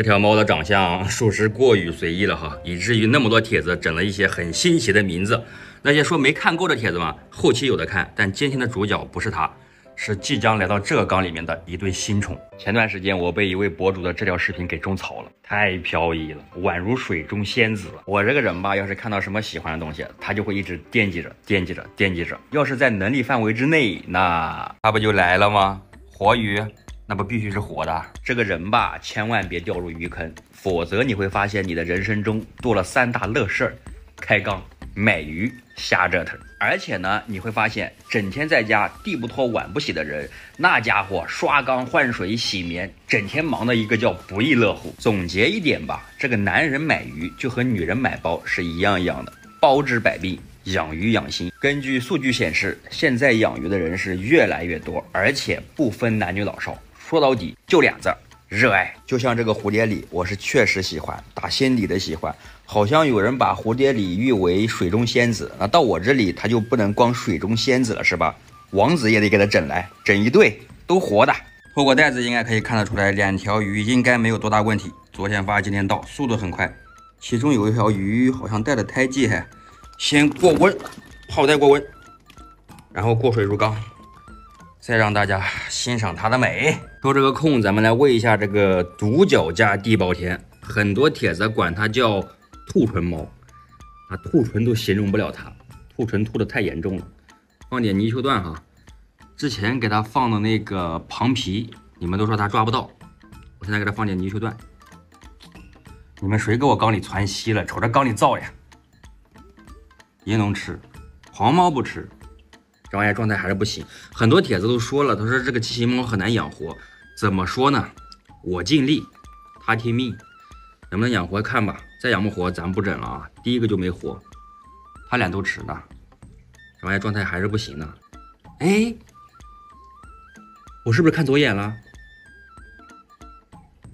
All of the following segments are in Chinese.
这条猫的长相属实过于随意了哈，以至于那么多帖子整了一些很新奇的名字。那些说没看够的帖子嘛，后期有的看。但今天的主角不是它，是即将来到这个缸里面的一对新宠。前段时间我被一位博主的这条视频给种草了，太飘逸了，宛如水中仙子了。我这个人吧，要是看到什么喜欢的东西，他就会一直惦记着、惦记着、惦记着。要是在能力范围之内，那他不就来了吗？活鱼。那不必须是活的。这个人吧，千万别掉入鱼坑，否则你会发现你的人生中多了三大乐事儿：开缸、买鱼、瞎折腾。而且呢，你会发现整天在家地不拖碗不洗的人，那家伙刷缸、换水、洗棉，整天忙的一个叫不亦乐乎。总结一点吧，这个男人买鱼就和女人买包是一样一样的，包治百病，养鱼养心。根据数据显示，现在养鱼的人是越来越多，而且不分男女老少。说到底就俩字，热爱。就像这个蝴蝶鲤，我是确实喜欢，打心底的喜欢。好像有人把蝴蝶鲤誉为水中仙子，那到我这里它就不能光水中仙子了，是吧？王子也得给它整来，整一对都活的。透过袋子应该可以看得出来，两条鱼应该没有多大问题。昨天发，今天到，速度很快。其中有一条鱼好像带了胎记，还先过温，泡袋过温，然后过水入缸。再让大家欣赏它的美。抽这个空，咱们来喂一下这个独角加地包天。很多帖子管它叫兔唇猫，啊，兔唇都形容不了它，兔唇吐的太严重了。放点泥鳅段哈，之前给它放的那个螃皮，你们都说它抓不到，我现在给它放点泥鳅段。你们谁给我缸里窜稀了？瞅这缸里造呀！银龙吃，黄猫不吃。这玩意状态还是不行，很多帖子都说了，他说这个畸形猫很难养活，怎么说呢？我尽力，他听命，能不能养活看吧。再养不活，咱不整了啊。第一个就没活，他俩都吃呢，这玩意状态还是不行呢。哎，我是不是看走眼了？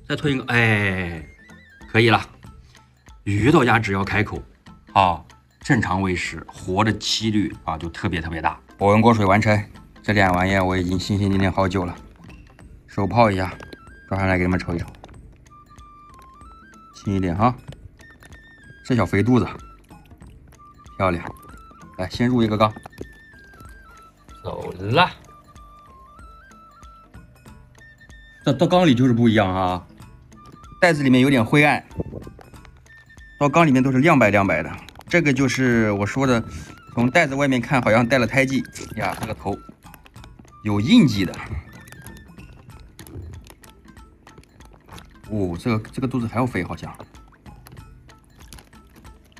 再吞一个，哎，可以了。鱼到家只要开口，好，正常喂食，活的几率啊就特别特别大。保温锅水完成，这两玩意儿我已经心心念念好久了。手泡一下，抓上来给你们瞅一瞅，轻一点哈。这小肥肚子，漂亮。来，先入一个缸，走了。这到缸里就是不一样啊，袋子里面有点灰暗，到缸里面都是亮白亮白的。这个就是我说的。从袋子外面看，好像带了胎记呀，这个头有印记的。哦，这个这个肚子还要肥，好像。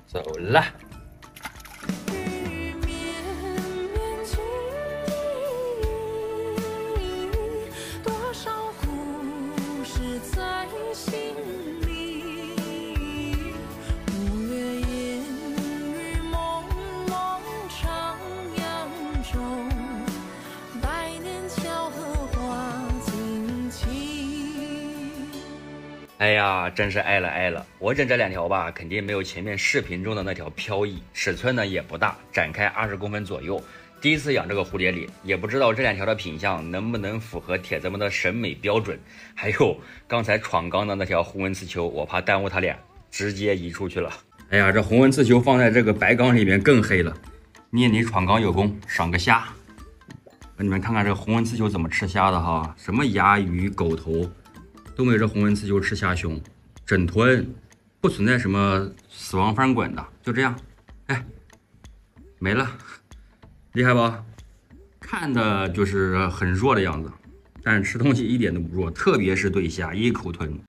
走了。哎呀，真是爱了爱了！我整这两条吧，肯定没有前面视频中的那条飘逸，尺寸呢也不大，展开二十公分左右。第一次养这个蝴蝶鲤，也不知道这两条的品相能不能符合铁子们的审美标准。还有刚才闯缸的那条红纹刺球，我怕耽误他俩，直接移出去了。哎呀，这红纹刺球放在这个白缸里面更黑了。念你闯缸有功，赏个虾。让你们看看这个红纹刺球怎么吃虾的哈，什么鸭鱼狗头。东北这红纹刺球吃虾胸，整吞，不存在什么死亡翻滚的，就这样，哎，没了，厉害吧？看的就是很弱的样子，但是吃东西一点都不弱，特别是对虾，一口吞。